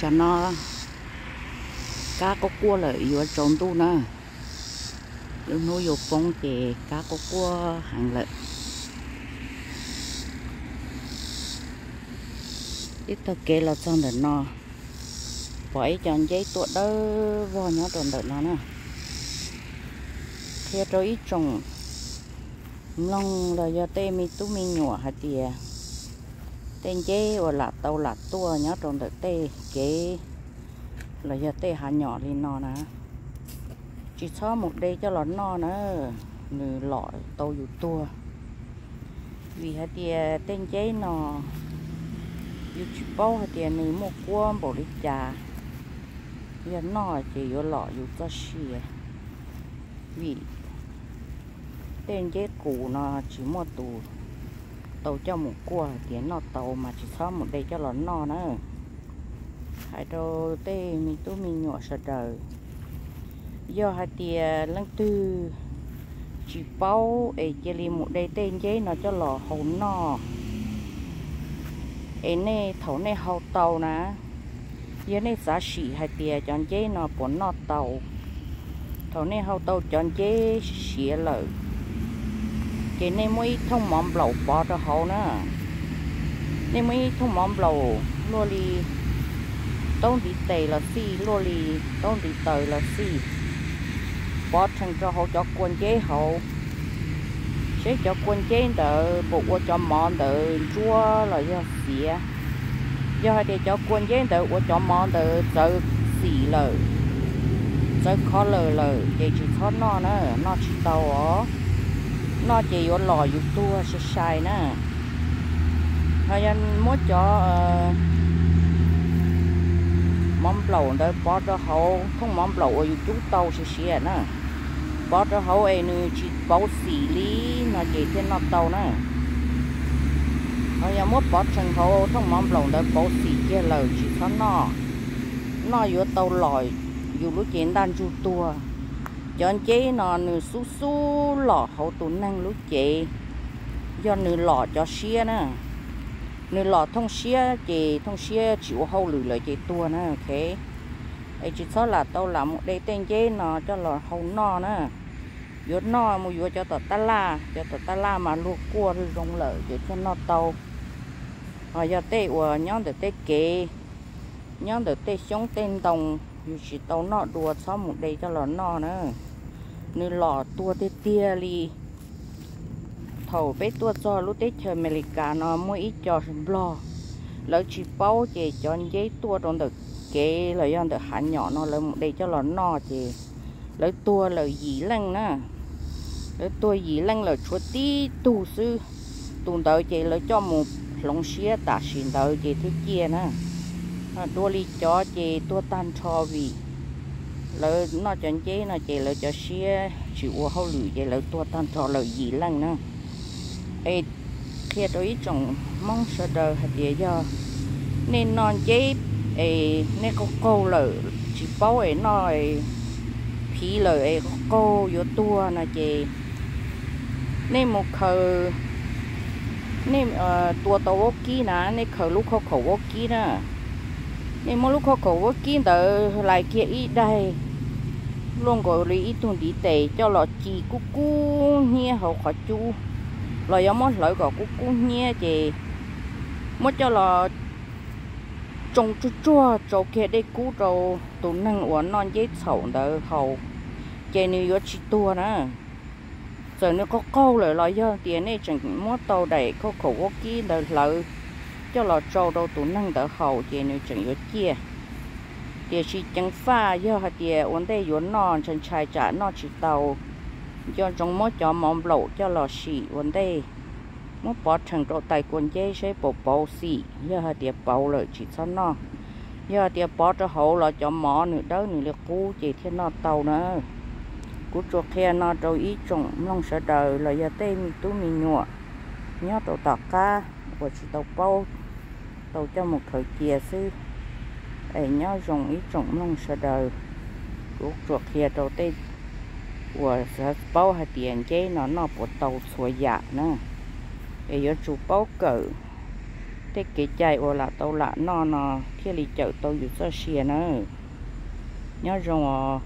cho nó cá có cua là vừa trồng tu nè nếu nuôi vô phong thì cá có cua hàng lợi ít thật kê là trong để nó bởi cho giấy tụa đó, vò nhỏ trộn đợi nó nè thế rồi ít trồng long là do tê mi tú mi nhỏ hả tìa tên chế và là tàu là tua nhớ trong được tê, kế là giờ tê hạ nhỏ thì nó nè. Chỉ cho một đây cho nó no nữa nửa lọ tàu dù tua. Vì hạt tìa, tên chế nó dù chỉ bao hạt tìa này một quân bỏ đi trà giờ nó chỉ yêu lọ dù cho xìa. Vì tên chế cũ nó chỉ một tù tàu cho một cua tiền nó tàu mà chỉ có một đây cho nó no nữa hai đồ tê mi tu mi nhỏ sợ đời do hai tia lăng tư, chỉ bao ấy chỉ li một đây tên chế nó cho lò hậu no. Ấy nè thấu nè hậu tàu nè. Giờ nè giá sỉ hai tia chọn chế nó bốn nó tàu. Thấu nè hậu tàu chọn chế xỉa lợi chị nên mới thông mỏm lẩu bỏ cho hậu nữa nên mới thông mỏm lẩu lô li tông đi tề là xì lô li tông đi tời là xì. Bỏ thành cho hậu cho quân chế hậu sẽ cho quân chế đỡ bộ qua cho mòn đỡ chua là do xỉa do để cho quân chế đỡ qua cho mòn đỡ rất xì lợ, rất khó lợ lợ, để chỉ khó nó nữa nó chỉ tàu ó nó chỉ có lò dục tua sai nè. Hay anh muốn cho ờ, mắm lẩu đó bỏ cho hậu không mắm lẩu ở chúng tàu sẽ xịa nè. Bỏ cho hậu ấy nữa chỉ bảo xì lý nó chỉ thêm nó tàu nè. Hay anh muốn bỏ chân hậu không mắm lẩu đó bảo xì kia lời chỉ có nó. Nó tàu lòi dù lúc chuyện đang chu tua chọn chế nó nửa su su lọ hậu tụ năng lúc chế. Do nửa lọ cho xia nè. Nửa lọ thông xia, chế thông xia chịu hậu lử lại chế tua nè, ok. Ấy chỉ số là tao làm một đây tên chế nó cho lọ hậu no nè. Vô no mua vô cho tao ta la, cho tao ta la mà luộc cua rồi rong lợ để cho nó tàu. Rồi giờ tê của nhóm được tê kế nhóm được tê sống tên đồng dù chỉ tàu nọ đùa xong một đây cho lọ no nữa nữ lọ tua tê tia li thầu bé tua cho lúc tết chơi America nó mua ít cho blo lỡ chỉ bao chị cho giấy tua trong được kế là do được hạn nhỏ nó là một đây cho nó no chị lỡ tua là gì lăng nè lỡ tua gì lăng là chúa tí tu sư. Tu đợi chị lỡ cho một lồng xía tạ xin đợi chị thế kia nè à, đua li cho chị tua tan cho vì lỡ nó chân chế, nó chế lỡ cho xe chịu hậu lử chế lỡ tua tan cho lỡ gì lăng nữa ấy khi tôi trồng mong sợ đời hạt địa do? Nên non chế ấy nên có câu lỡ, chỉ bao ấy nói phí lỡ ấy có câu vô tua nó chế nên một khờ, nên ờ, tua tàu vô kia nè, nên khờ lúc khó khổ vô kia nè. Nên một lúc khó khổ vô kia đỡ lại kia ít đây luôn gọi lý ít tuần đi tệ cho lọ chỉ cú cú nhia hậu khó chú lọ giống món lợi gọi cú cú nhia chị mất cho lọ trồng chua chua trâu kia đây cú trâu tụ năng uốn non dễ sầu đỡ hậu chị nếu có chỉ tua nè giờ nó có câu lời lọ do tiền này chẳng mất tàu đẩy có khổ quốc kia đỡ lợi cho lọ trâu đâu tụ năng đỡ hậu chị nếu chẳng có chia địa chỉ chẳng pha do hạt địa vấn đề yuan non chân trái trả nó chỉ tàu do trong mỗi cho mỏng lộ cho lò xỉ vấn đề mỗi bỏ thành độ tài quân chế sẽ bộ bộ xỉ do hạt địa bảo lợi chỉ cho nó do hạt địa bỏ cho hậu là cho mỏ nữa đó nữa là cú chỉ thiên nó tàu nữa cú chuột khe nó đâu ý trồng long sợ đời là do tê mi tú mi nhọ nhớ tàu tạc ca và chỉ tàu bao tàu cho một thời kia sư ấy nhớ dùng ít trồng lòng sợ đời. Lúc chuột kia đầu tiên của sẽ bao hạt tiền chế nó nó bộ tàu xua dạ nữa ấy giờ chú bao cử thế cái chạy ô là tàu lạ nó nó khi lì chợ tàu อยู่ cho xe nữa nhớ rồi